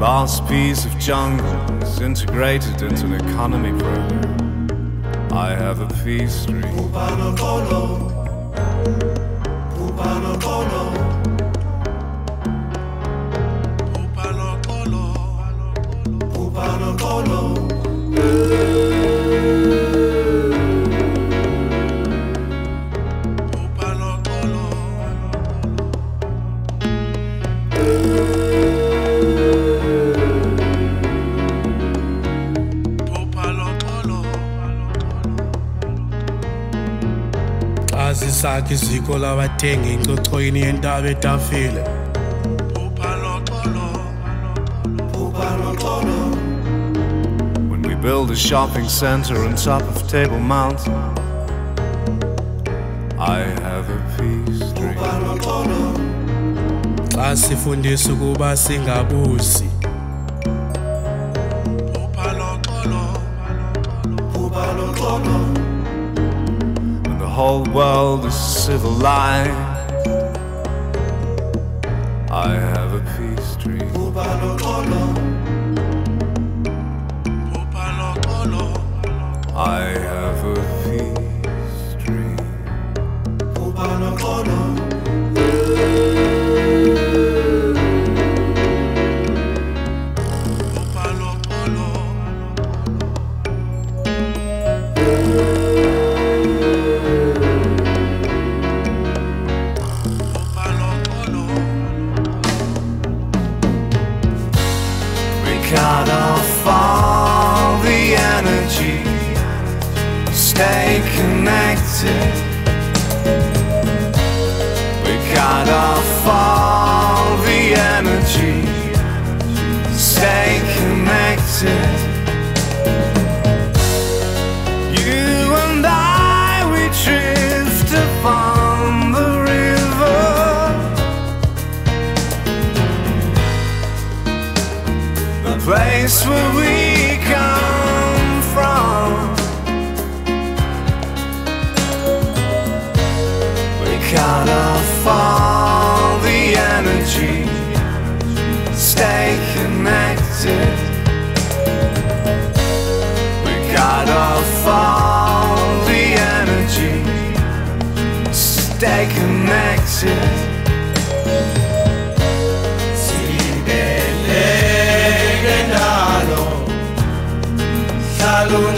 Last piece of jungle is integrated into an economy program, I have a peace dream. Sisakha iziko labathengi encochoyini yentaba etafile When we build a shopping center on top of Table Mountain, I have a peace dream. xa sifundisa ukuba singabusi whole world is civilized, I have a peace dream. I have a peace dream. Cut off all the energy, stay connected. Place where we come from. We cut off all the energy, stay connected. We cut off all the energy, stay connected. Hlala